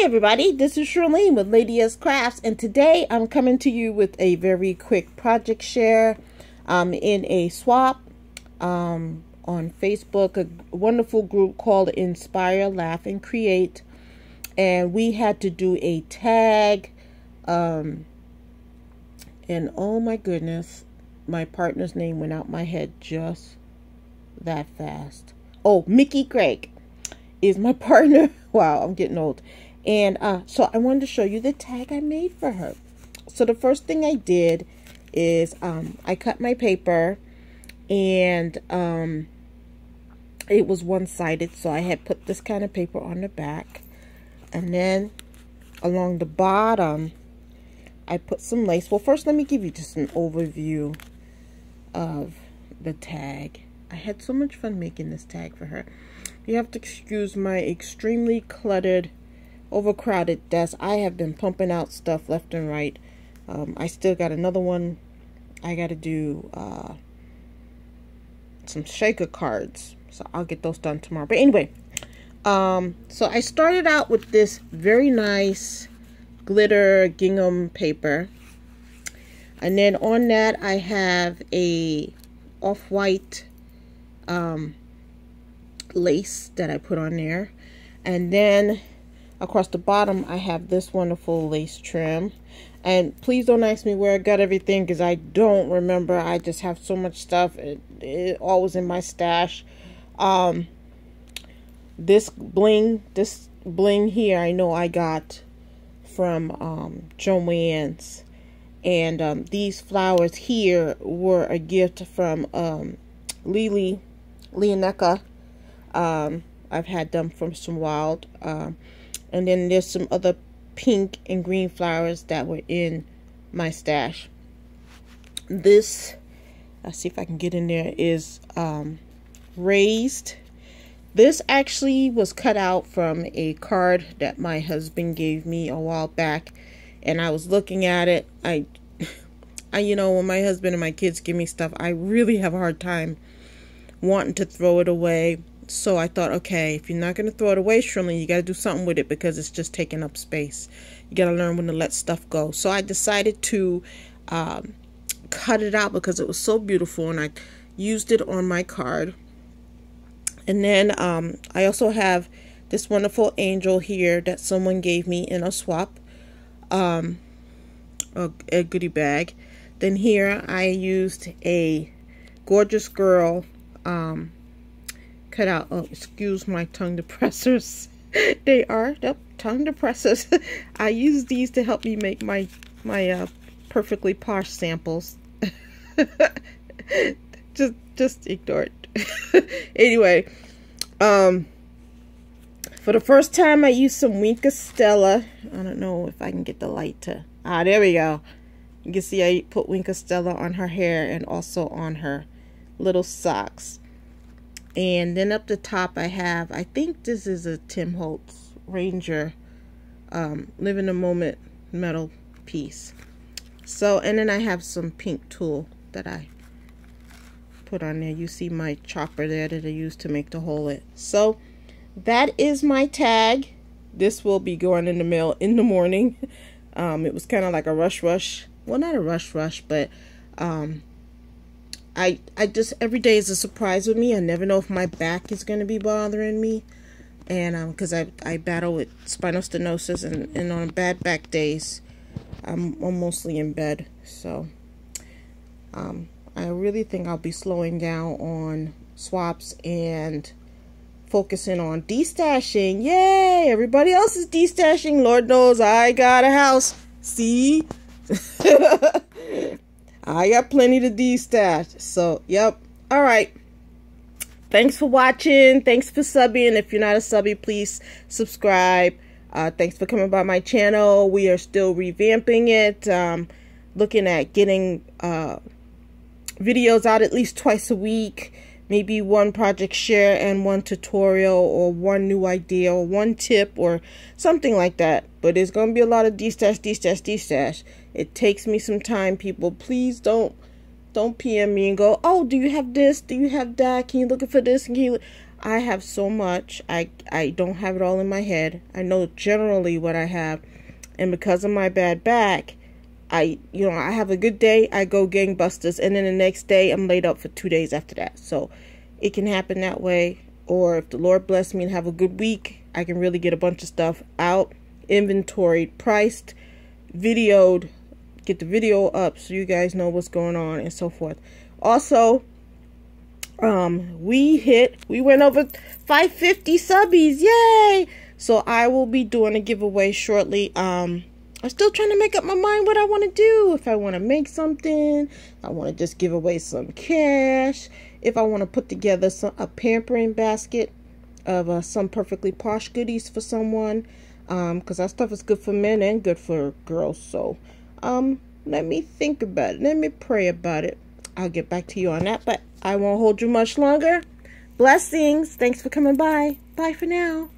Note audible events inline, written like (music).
Hey everybody, this is Shirlene with Lady S Crafts and today I'm coming to you with a very quick project share um, in a swap um, on Facebook, a wonderful group called Inspire, Laugh, and Create. And we had to do a tag um, and oh my goodness, my partner's name went out my head just that fast. Oh, Mickey Craig is my (laughs) partner. Wow, I'm getting old. And uh, so I wanted to show you the tag I made for her. So the first thing I did is um, I cut my paper and um, it was one-sided. So I had put this kind of paper on the back. And then along the bottom, I put some lace. Well, first let me give you just an overview of the tag. I had so much fun making this tag for her. You have to excuse my extremely cluttered overcrowded desk. I have been pumping out stuff left and right. Um, I still got another one. I got to do uh, some shaker cards. So I'll get those done tomorrow. But anyway, um, so I started out with this very nice glitter gingham paper. And then on that I have a off-white um, lace that I put on there. And then across the bottom I have this wonderful lace trim. And please don't ask me where I got everything because I don't remember. I just have so much stuff. It, it always in my stash. Um this bling this bling here I know I got from um Joann's. And um, these flowers here were a gift from um, Lily Leoneca um, I've had them from some wild. Um, and then there's some other pink and green flowers that were in my stash. This, let's see if I can get in there, is um, raised. This actually was cut out from a card that my husband gave me a while back. And I was looking at it. I, (laughs) I, you know, when my husband and my kids give me stuff, I really have a hard time wanting to throw it away. So I thought, okay, if you're not going to throw it away, Shirley, you got to do something with it because it's just taking up space. You got to learn when to let stuff go. So I decided to um, cut it out because it was so beautiful and I used it on my card. And then um, I also have this wonderful angel here that someone gave me in a swap, um, a, a goodie bag. Then here I used a gorgeous girl um, out, oh, excuse my tongue depressors. (laughs) they are, yep, tongue depressors. (laughs) I use these to help me make my, my uh, perfectly posh samples. (laughs) just, just ignore it. anyway, um, for the first time I used some Wink Stella. I don't know if I can get the light to, ah, there we go. You can see I put Wink Stella on her hair and also on her little socks. And then up the top I have, I think this is a Tim Holtz Ranger um, Live in the Moment metal piece. So, and then I have some pink tulle that I put on there. You see my chopper there that I used to make the hole it. So, that is my tag. This will be going in the mail in the morning. (laughs) Um, it was kind of like a rush rush. Well, not a rush rush, but um, I I just every day is a surprise with me. I never know if my back is going to be bothering me, and um, because I I battle with spinal stenosis, and and on bad back days, I'm, I'm mostly in bed. So, um, I really think I'll be slowing down on swaps and focusing on destashing. Yay! Everybody else is destashing. Lord knows I got a house. See. (laughs) I got plenty to de-stash. So, yep. All right. Thanks for watching. Thanks for subbing. If you're not a subby, please subscribe. Uh, thanks for coming by my channel. We are still revamping it. Um, looking at getting uh, videos out at least twice a week. Maybe one project share and one tutorial or one new idea or one tip or something like that. But it's going to be a lot of de-stash, de-stash, de-stash. It takes me some time, people. Please don't don't PM me and go, oh, do you have this? Do you have that? Can you look for this? Can you? I have so much. I I don't have it all in my head. I know generally what I have, and because of my bad back, I you know I have a good day. I go gangbusters, and then the next day I'm laid up for two days after that. So it can happen that way. Or if the Lord bless me and have a good week, I can really get a bunch of stuff out, inventoried, priced, videoed, get the video up so you guys know what's going on and so forth. Also, um, we hit, we went over 550 subbies, yay! So I will be doing a giveaway shortly. Um, I'm still trying to make up my mind what I want to do. If I want to make something, I want to just give away some cash. If I want to put together some a pampering basket of uh, some perfectly posh goodies for someone, um, because that stuff is good for men and good for girls. So, um, let me think about it. Let me pray about it. I'll get back to you on that, but I won't hold you much longer. Blessings. Thanks for coming by. Bye for now.